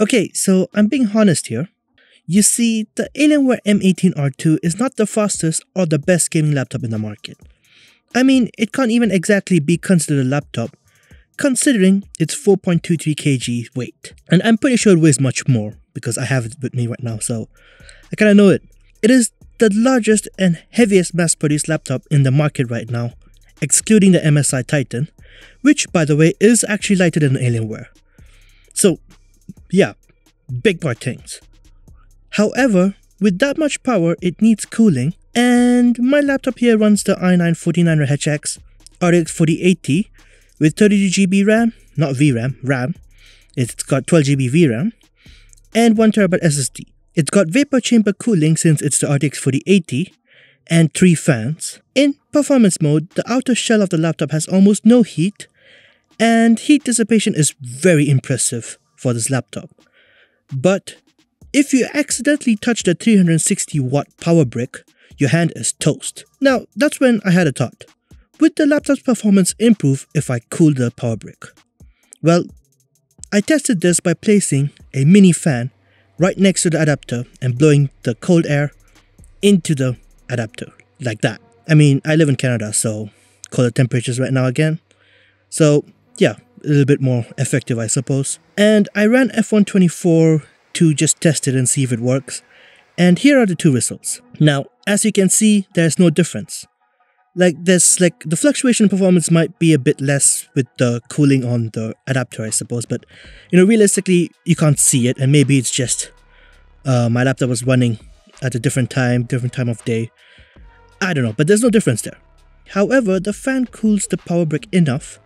Okay, so I'm being honest here. You see, the Alienware M18R2 is not the fastest or the best gaming laptop in the market. I mean, it can't even exactly be considered a laptop, considering its 4.23 kg weight. And I'm pretty sure it weighs much more, because I have it with me right now, so I kinda know it. It is the largest and heaviest mass-produced laptop in the market right now, excluding the MSI Titan, which by the way is actually lighter than Alienware. Yeah, big part things. However, with that much power, it needs cooling, and my laptop here runs the i9-4900HX RTX 4080 with 32GB RAM, not VRAM, RAM. It's got 12GB VRAM, and 1TB SSD. It's got vapor chamber cooling since it's the RTX 4080, and 3 fans. In performance mode, the outer shell of the laptop has almost no heat, and heat dissipation is very impressive for this laptop. But if you accidentally touch the 360 watt power brick, your hand is toast. Now, that's when I had a thought. Would the laptop's performance improve if I cool the power brick? Well, I tested this by placing a mini fan right next to the adapter and blowing the cold air into the adapter, like that. I mean, I live in Canada, so colder temperatures right now again. So, yeah, a little bit more effective, I suppose. And I ran F1 24 to just test it and see if it works. And here are the two results. Now, as you can see, there's no difference. Like there's like the fluctuation performance might be a bit less with the cooling on the adapter, I suppose, but you know, realistically, you can't see it, and maybe it's just uh, my laptop was running at a different time, different time of day. I don't know, but there's no difference there. However, the fan cools the power brick enough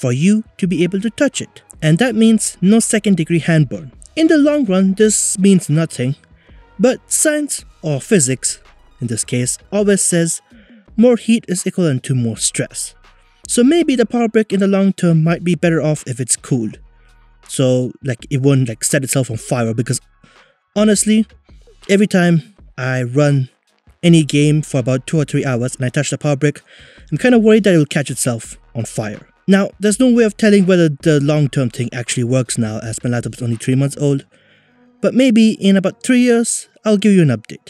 for you to be able to touch it. And that means no second degree hand burn. In the long run, this means nothing, but science, or physics in this case, always says more heat is equivalent to more stress. So maybe the power brick in the long term might be better off if it's cooled. So like it won't like set itself on fire because honestly, every time I run any game for about 2 or 3 hours and I touch the power brick, I'm kind of worried that it will catch itself on fire. Now, there's no way of telling whether the long-term thing actually works now as my laptop is only 3 months old, but maybe in about 3 years, I'll give you an update.